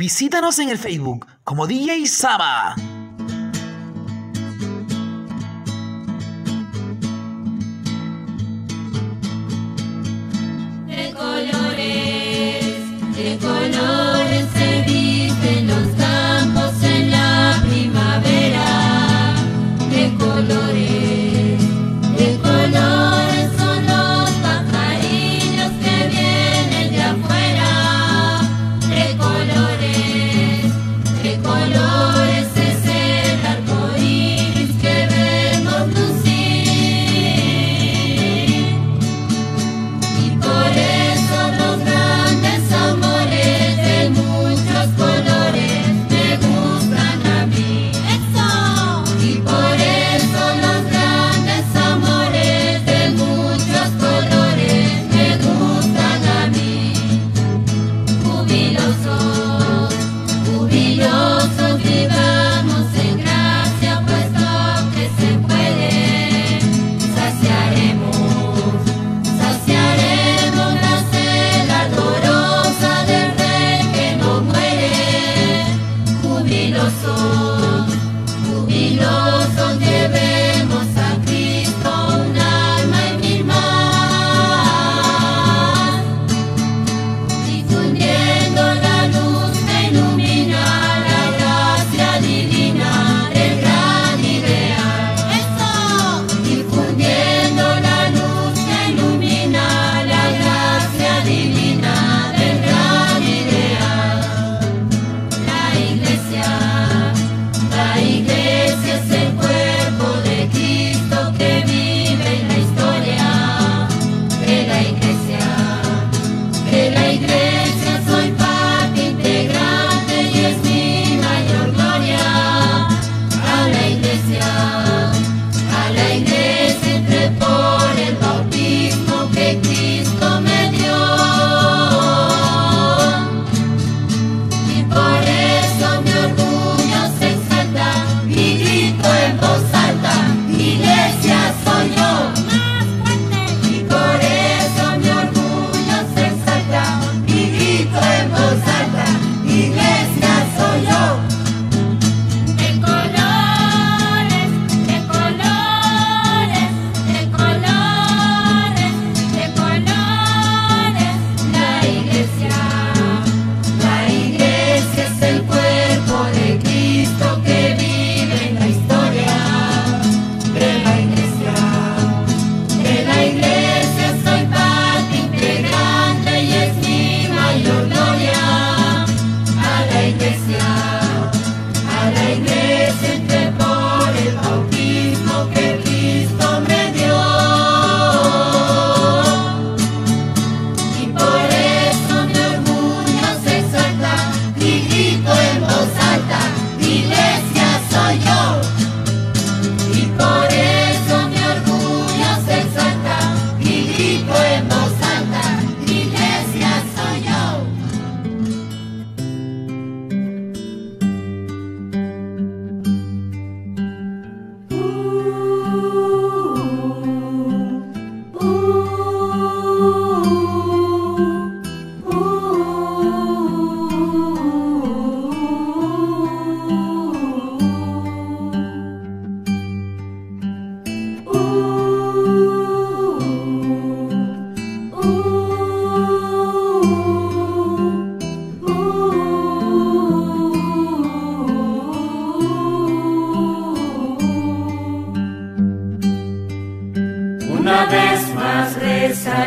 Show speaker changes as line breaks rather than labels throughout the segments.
Visítanos en el Facebook como DJ Saba.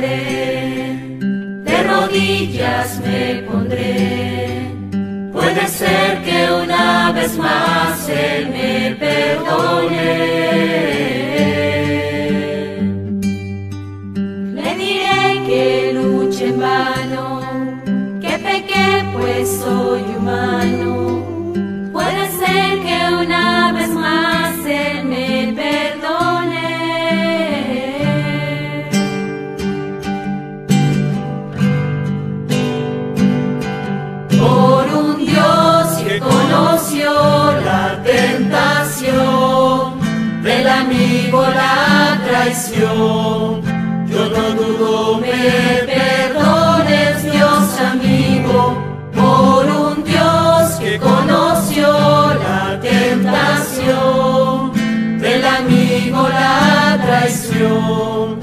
de rodillas me pondré. Puede ser que una vez más Él me perdone. Le diré que luche en vano, que pequé pues soy humano traición. Yo no dudo me perdones, Dios amigo, por un Dios
que conoció la tentación del amigo la traición.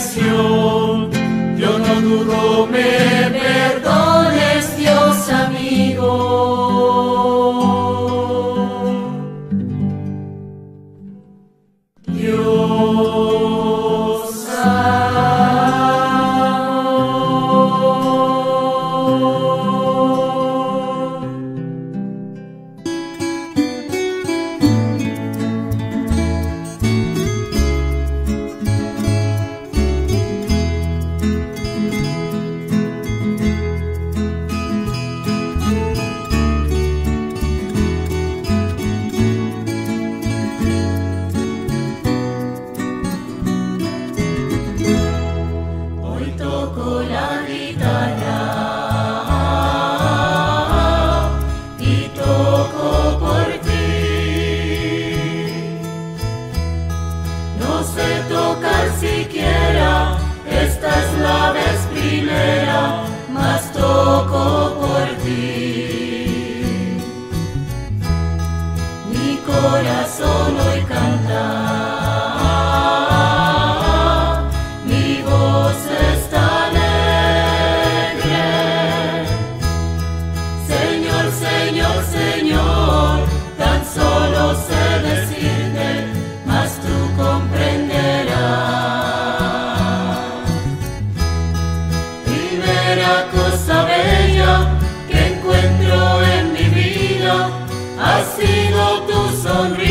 precioso. una cosa bella que encuentro en mi vida ha sido tu sonrisa.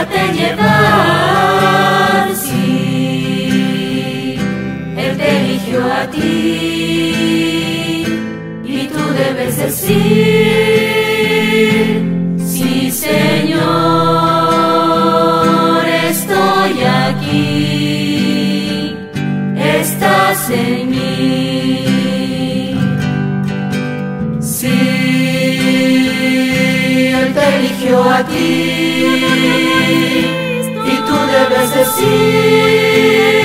déjate llevar, sí, Él te eligió a ti y tú debes decir, sí Señor, estoy aquí, estás en mí. Sí, Él te eligió a ti
de
veces sí.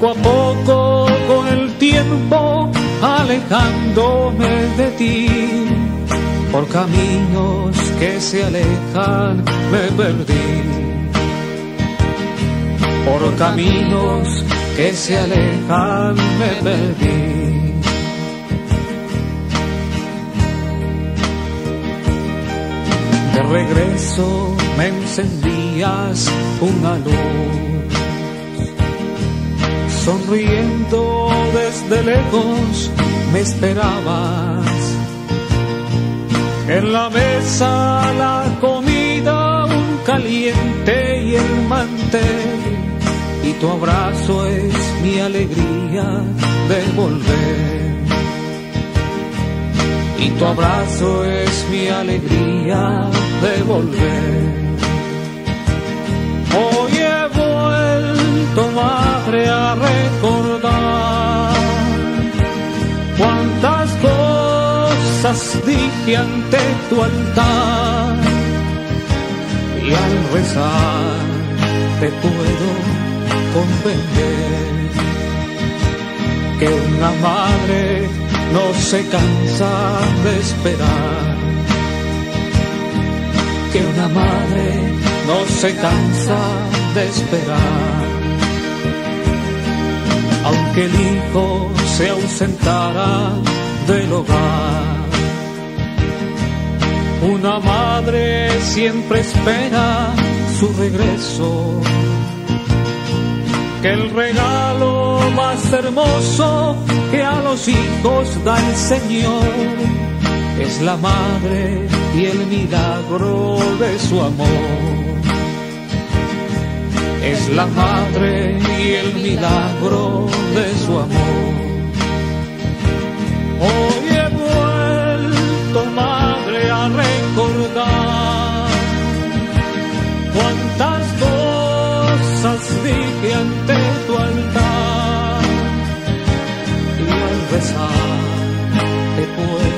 Poco a poco con el tiempo alejándome de ti. Por caminos que se alejan me perdí. Por caminos que se alejan me perdí. De regreso me encendías una luz, sonriendo desde lejos me esperabas. En la mesa la comida, un caliente y el mantel y tu abrazo es mi alegría de volver. Y tu abrazo es mi alegría de volver. Hoy vuelto, madre, a recordar. Cuántas cosas dije ante tu altar. Y al rezar te puedo comprender que una madre no se cansa de esperar, que una madre no se cansa de esperar, aunque el hijo se ausentara del hogar. Una madre siempre espera su regreso que el regalo más hermoso que a los hijos da el Señor es la madre y el milagro de su amor. Es la madre y el milagro de su amor. Hoy he vuelto, madre, a recordar cuántas cosas dije ante tu altar y al rezar te puedo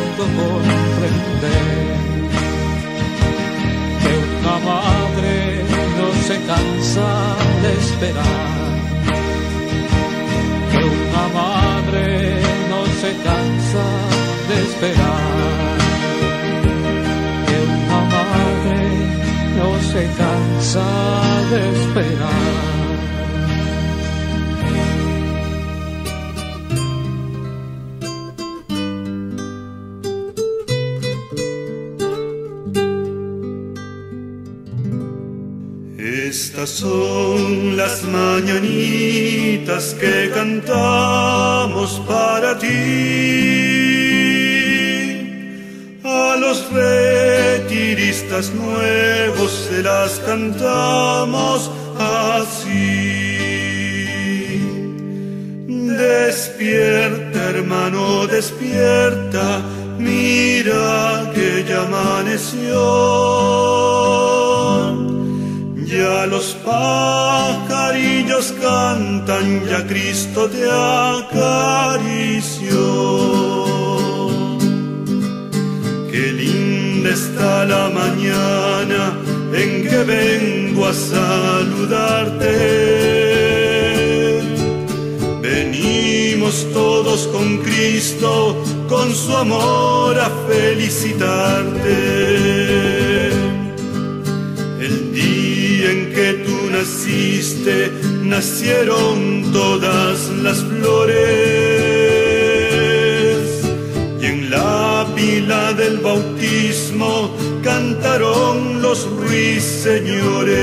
esperar que
cantamos para ti. A los retiristas nuevos se las cantamos así. Despierta, hermano, despierta, mira que ya amaneció. Ya los pajarillos cantan, ya Cristo te acarició. Qué linda está la mañana en que vengo a saludarte. Venimos todos con Cristo, con su amor a felicitarte. Nacieron todas las flores. Y en la pila del bautismo cantaron los ruiseñores.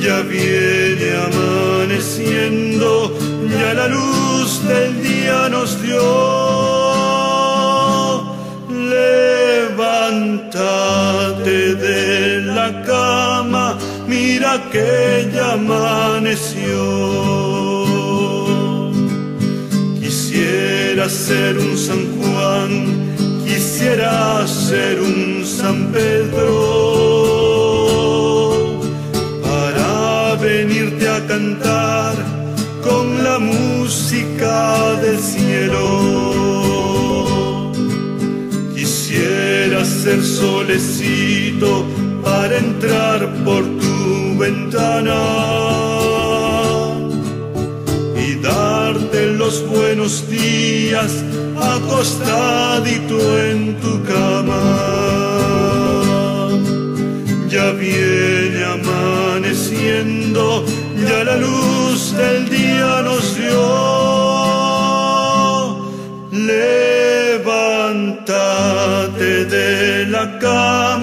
Ya viene amaneciendo, ya la luz del día nos dio. Levántate de la cama, mira que ya amaneció. Quisiera ser un San Juan, quisiera ser un San Pedro para venirte a cantar con la música del cielo. Quisiera ser solecito entrar por tu ventana y darte los buenos días acostadito en tu cama. Ya viene amaneciendo, ya la luz del día nos dio. Levántate de la cama,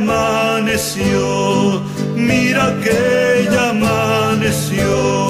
amaneció, mira que ya amaneció.